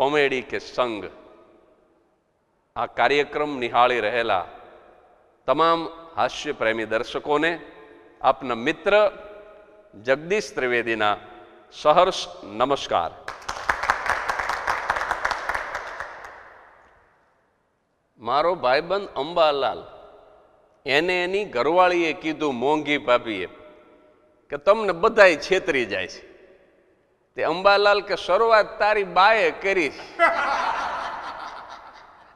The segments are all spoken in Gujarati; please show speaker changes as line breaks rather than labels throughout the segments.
કોમેડી કે સંગ? આ કાર્યક્રમ નિહાળી રહેલા તમામ હાસ્ય પ્રેમી દર્શકોને, આપના મિત્ર જગદીશ ત્રિવેદીના સહર્ષ નમસ્કાર. મારો ભાઈબંધ અંબાલાલ, એને એની ઘરવાળીએ કીધું, મોંઘી ભાભીએ કે તમને બધાય છેતરી જાય છે. તે અંબાલાલ કે શરૂઆત તારી બાએ કરી.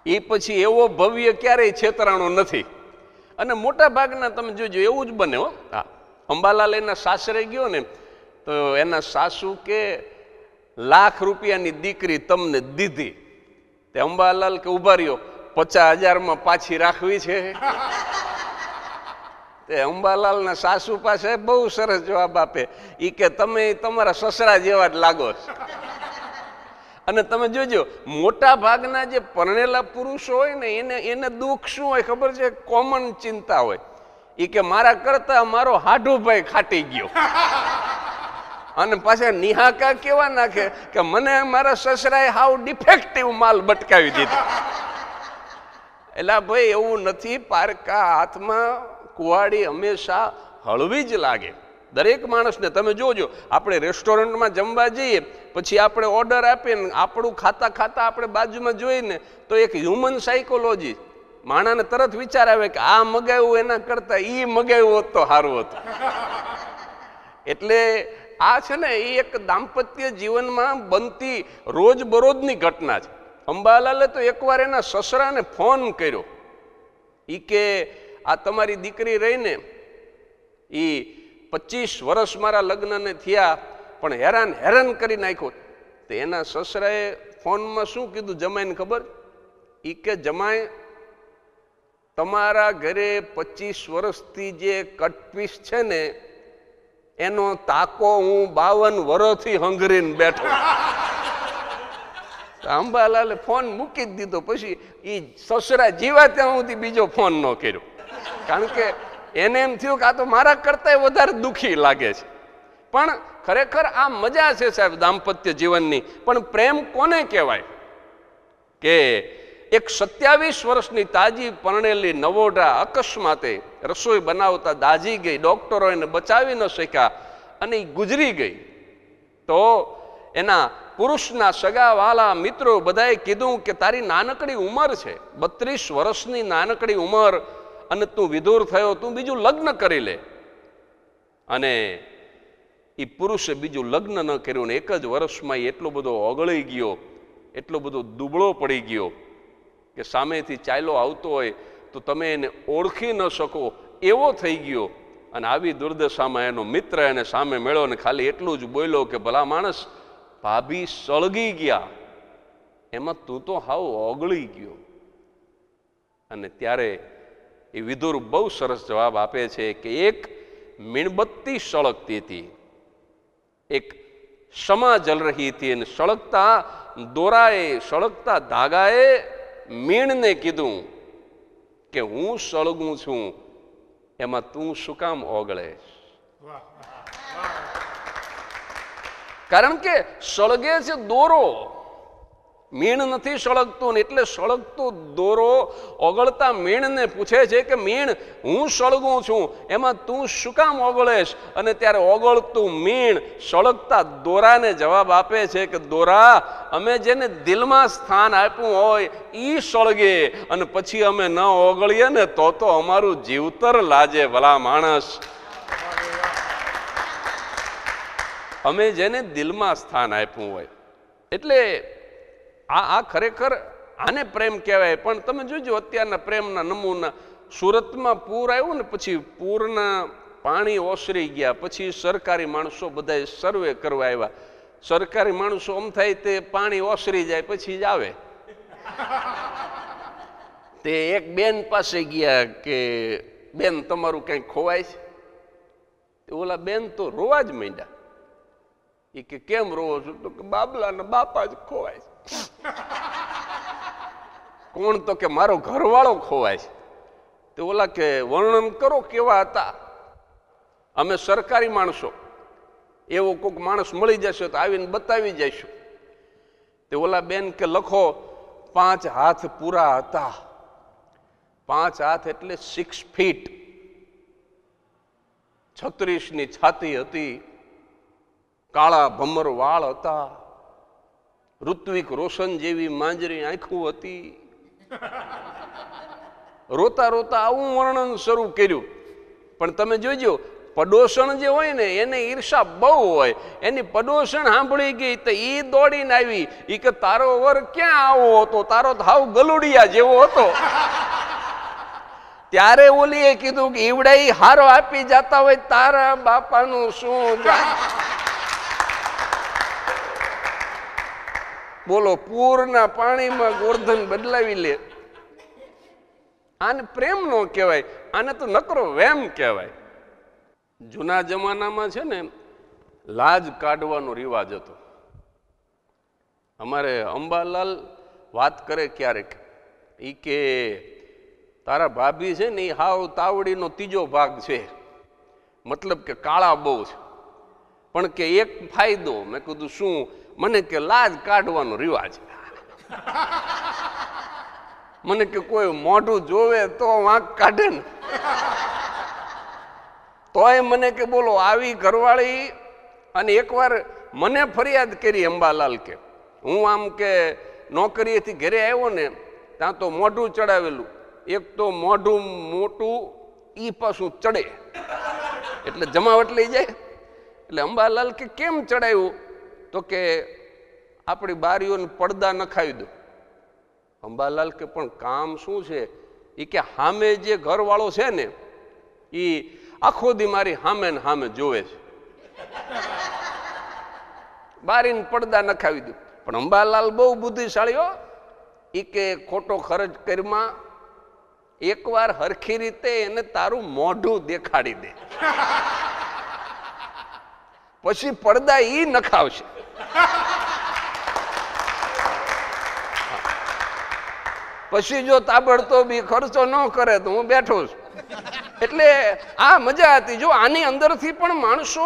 એ પછી એવો ભવ્ય ક્યારેય છેતરાણો નથી. અને મોટા ભાગના તમે જોજો, એવું જ બને હો. હા. અંબાલાલ એના સાસરે ગયો ને, તો એના સાસુ કે, લાખ રૂપિયાની દીકરી તમને દીધી. તે અંબાલાલ કે ઊભા રહ્યો, પચાસ હજારમાં પાછી રાખવી છે. તે અંબાલાલના સાસુ પાસે બહુ સરસ જવાબ આપે. એ કે તમે તમારા સસરા જેવા જ લાગો અને તમે જોજો, મોટા ભાગના જે પરણેલા પુરુષો હોય ને, એને એને દુઃખ શું હોય ખબર છે? કોમન ચિંતા હોય. એ કે મારા કરતા મારો હાડુભાઈ ખાટી ગયો. અને પાછા નિહાકા કેવા નાખે કે મને મારા સસરાએ હાવ ડિફેક્ટિવ માલ બટકાવી દીધો. એટલે ભાઈ, એવું નથી, પારકા હાથમાં કુવાડી હંમેશા હળવી જ લાગે. દરેક માણસને તમે જોજો, આપણે રેસ્ટોરન્ટમાં જમવા જઈએ, પછી આપણે ઓર્ડર આપીએ આપણું ખાતા ખાતા આપણે બાજુમાં જોઈને, તો એક હ્યુમન સાયકોલોજી માણાને તરત વિચાર આવે કે આ મગાવ્યું એના કરતા એ મગાવ્યું હોત તો સારું હતું. એટલે આ છે ને એ એક દાંપત્ય જીવનમાં બનતી રોજબરોજની ઘટના છે. અંબાલાલે તો એકવાર એના સસરાને ફોન કર્યો. એ કે આ તમારી દીકરી રહીને એ પચીસ વર્ષ મારા લગ્નને થયા, પણ હેરાન હેરાન કરી નાખ્યો. તો એના સસરાએ ફોનમાં શું કીધું જમાઈને ખબર? એ કે જમાય તમારા ઘરે પચીસ વર્ષથી જે કટપીસ છે ને, એનો તાકો હું બાવન વર્ષથી હંગરીને બેઠો. અંબાલાલે ફોન મૂકી જ દીધો. પછી એ સસરા જીવા ત્યાં સુધી બીજો ફોન ન કર્યો. કારણ કે એને એમ થયું કે આ તો મારા કરતા વધારે દુઃખી લાગે છે. પણ ખરેખર આ મજા છે સાહેબ દાંપત્ય જીવનની. પણ પ્રેમ કોને કહેવાય? કે એક સત્યાવીસ વર્ષની તાજી પરણેલી નવોઢા અકસ્માતે રસોઈ બનાવતા દાજી ગઈ ડોક્ટરો એને બચાવી ન શક્યા અને ગુજરી ગઈ. તો એના પુરુષના સગાવાલા મિત્રો બધાએ કીધું કે તારી નાનકડી ઉંમર છે, બત્રીસ વર્ષની નાનકડી ઉંમર અને તું વિધુર થયો, તું બીજું લગ્ન કરી લે. અને એ પુરુષે બીજું લગ્ન ન કર્યું ને એક જ વર્ષમાં એ એટલો બધો ઓગળી ગયો, એટલો બધો દુબળો પડી ગયો કે સામેથી ચાલ્યો આવતો હોય તો તમે એને ઓળખી ન શકો, એવો થઈ ગયો. અને આવી દુર્દશામાં એનો મિત્ર એને સામે મેળ્યો ને ખાલી એટલું જ બોલ્યો કે, ભલા માણસ, ભાભી સળગી ગયા. એમાં તું તો હાવ ઓગળી ગયો. અને ત્યારે એ વિદુર બહુ સરસ જવાબ આપે છે કે એક મીણબત્તી સળગતી હતી. એક ક્ષમા જલ રહી હતી અને સળગતા દોરાએ સળગતા ધાગાએ મીણને કીધું કે હું સળગું છું એમાં તું શું કામ ઓગળે? કારણ કે સળગે છે દોરો. મીણ નથી સળગતું ને એટલે સળગતો દોરો ઓગળતા મીણને પૂછે છે કે, મીણ, હું સળગું છું. એમાં તું શું કામ ઓગળેશ? અને ત્યારે ઓગળતું મીણ સળગતા દોરાને જવાબ આપે છે કે, દોરા, અમે જેને દિલમાં સ્થાન આપ્યું હોય એ સળગે. અને પછી અમે ન ઓગળીએ ને તો તો અમારું જીવતર લાજે ભલા માણસ. અમે જેને દિલમાં સ્થાન આપ્યું હોય. એટલે આ આ ખરેખર આને પ્રેમ કહેવાય. પણ તમે જોજો અત્યારના પ્રેમના નમૂના. સુરતમાં પૂર આવ્યું ને પછી પૂરના પાણી ઓસરી ગયા. પછી સરકારી માણસો બધા સર્વે કરવા આવ્યા. સરકારી માણસો આમ થાય તે પાણી ઓસરી જાય, પછી જ આવે. તે એક બેન પાસે ગયા કે, બેન, તમારું કંઈક ખોવાય છે? ઓલા બેન તો રોવા જ માંડ્યા. એ કે, કેમ રોવો છો? તો કે, બાબલાના બાપા જ ખોવાય છે. કોણ તો કે મારો ઘરવાળો ખોવાય છે? તે ઓલા કે વર્ણન કરો કેવા હતા? અમે સરકારી માણસો. એવો કોઈક માણસ મળી જશે તો આવીને બતાવી જઈશું. તે ઓલા બેન કે લખો, પાંચ હાથ પૂરા હતા. પાંચ હાથ એટલે સિક્સ ફીટ છત્રીસની છાતી હતી. કાળા ભમર વાળ હતા. ઋત્વિક રોશન જેવી માંજરી આંખું હતી. રોતા રોતા આવું વર્ણન શરૂ કર્યું. પણ તમે જોજો, પડોશણ જે હોય ને, એને ઈર્ષા બહુ હોય. એની પડોશણ સાંભળી ગઈ તો એ દોડીને આવી. ઈ કે, તારો વર ક્યાં આવો હતો? તારો હાવ ગલુડિયા જેવો હતો. ત્યારે ઓલીએ કીધું કે ઈવડાઈ હારો આપી જતા હોય, તારા બાપાનું શું બોલો, પૂરના પાણીમાં ગોર્ધન બદલાવી લે. આને પ્રેમ નો કહેવાય, આને તો નકરો વેમ કહેવાય. જૂના જમાનામાં છે ને, લાજ કાઢવાનો રિવાજ હતો. અમારે અંબાલાલ વાત કરે ક્યારેક, ઈ કે, તારા ભાભી છે ને એ હાવ તાવડીનો ત્રીજો ભાગ છે. મતલબ કે કાળા બહુ છે. પણ કે એક ફાયદો, મેં કીધું, શું મને કે લાજ કાઢવાનો રિવાજ. મને કે કોઈ મોઢું જોવે તો વાંક કાઢે ને. તોય મને કે બોલો, આવી ઘરવાળી અને એકવાર મને ફરિયાદ કરી અંબાલાલ કે, હું આમ કે નોકરીએથી ઘરે આવ્યો ને, ત્યાં તો મોઢું ચડાવેલું. એક તો મોઢું મોટું, ઈ પાછું ચડે. એટલે જમાવટ લઈ જાય. એટલે અંબાલાલ કે કેમ ચડાવ્યું તો કે આપણી બારીઓને પડદા નખાવી દો. અંબાલાલ કે, પણ કામ શું છે? એ કે સામે જે ઘરવાળો છે ને એ આખો દી મારી સામે ને સામે જોવે છે. બારીને પડદા નખાવી દો. પણ અંબાલાલ બહુ બુદ્ધિશાળીઓ એ કે, ખોટો ખર્ચ કરમાં, એકવાર હરખી રીતે એને તારું મોઢું દેખાડી દે. પછી પડદા ઈ નખાવશે. પછી જો તાબડતો બી ખર્ચો ન કરે તો હું બેઠો છું. એટલે આ મજા હતી. જો આની અંદરથી પણ માણસો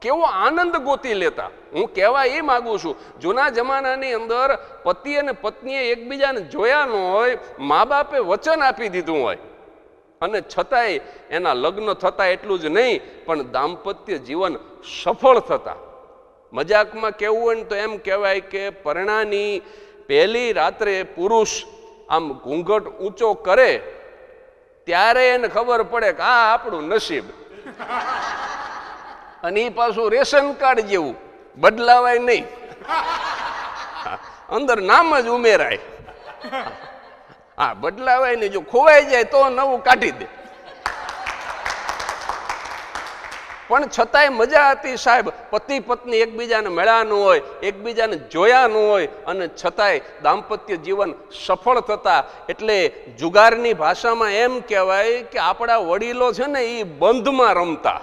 કેવો આનંદ ગોતી લેતા. હું કહેવા એ માંગુ છું, જૂના જમાનાની અંદર પતિ અને પત્નીએ એકબીજાને જોયા ન હોય, મા બાપે વચન આપી દીધું હોય. અને છતાંય એના લગ્ન થતા એટલું જ નહીં, પણ દાંપત્ય જીવન સફળ થતા. મજાકમાં કહેવું હોય ને તો એમ કહેવાય કે પરણાની પહેલી રાત્રે પુરુષ આમ ઘૂંઘટ ઊંચો કરે, ત્યારે એને ખબર પડે કે આ આપણું નસીબ. અને એ પાછું રેશન કાર્ડ જેવું બદલાવાય નહીં. અંદર નામ જ ઉમેરાય. હા, બદલાવાય નહીં. જો ખોવાઈ જાય તો નવું કાઢી દે. પણ છતાંય મજા હતી સાહેબ. પતિ પત્ની એકબીજાને મળ્યાનું હોય, એકબીજાને જોયાનું હોય અને છતાંય દાંપત્ય જીવન સફળ થતા. એટલે જુગારની ભાષામાં એમ કહેવાય કે આપણા વડીલો છે ને એ બંધમાં રમતા.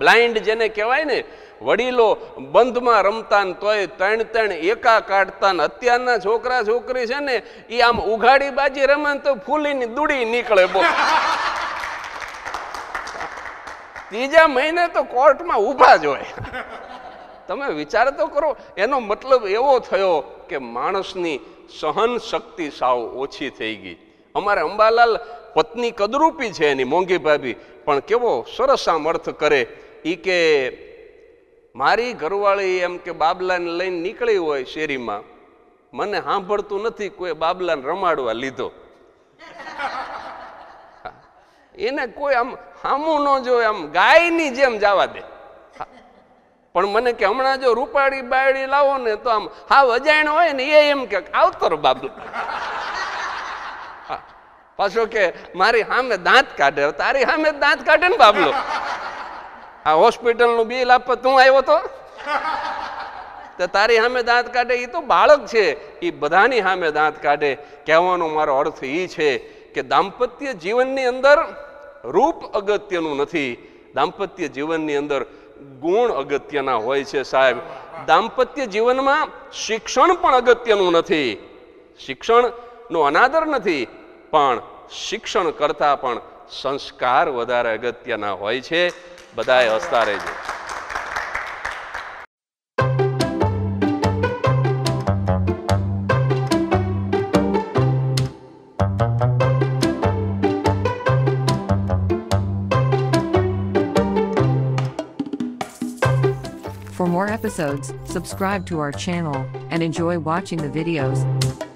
બ્લાઇન્ડ જેને કહેવાય ને, વડીલો બંધમાં રમતા ને તોય ત્રણ ત્રણ એકા કાઢતા ને અત્યારના છોકરા છોકરી છે ને એ આમ ઉઘાડી બાજી રમે તો ફૂલીની દૂડી નીકળે બોલ ત્રીજા મહિને તો કોર્ટમાં ઊભા જ હોય. તમે વિચાર તો કરો, એનો મતલબ એવો થયો કે માણસની સહન શક્તિ સાવ ઓછી થઈ ગઈ. અમારે અંબાલાલ પત્ની કદરૂપી છે એની, મોંઘી ભાભી. પણ કેવો સરસ આમ અર્થ કરે. એ કે, મારી ઘરવાળી એમ કે બાબલાને લઈને નીકળી હોય શેરીમાં. મને સાંભળતું નથી કોઈ બાબલાને રમાડવા લીધો. એને કોઈ આમ હામું ન જોય આમ ગાયની જેમ જવા દે. પણ મને કે હમણાં જો રૂપાળી બાયડી લાવો ને તો આમ હા અજાણ હોય ને એ એમ કે આવતર બાબુ. પાછો કે, મારી સામે દાંત કાઢે તારી સામે દાંત કાઢે ને બાબલો. આ હોસ્પિટલનું બિલ આપવા તું આવ્યો તો? તો તારી સામે દાંત કાઢે એ તો બાળક છે. એ બધાની સામે દાંત કાઢે. કહેવાનો મારો અર્થ એ છે કે દાંપત્ય જીવનની અંદર રૂપ અગત્યનું નથી. દાંપત્ય જીવનની અંદર ગુણ અગત્યના હોય છે સાહેબ. દાંપત્ય જીવનમાં શિક્ષણ પણ અગત્યનું નથી. શિક્ષણનો અનાદર નથી, પણ શિક્ષણ કરતાં પણ સંસ્કાર વધારે અગત્યના હોય છે. બધાએ હસતા રહેજો.
Episodes, subscribe to our channel and enjoy watching the videos.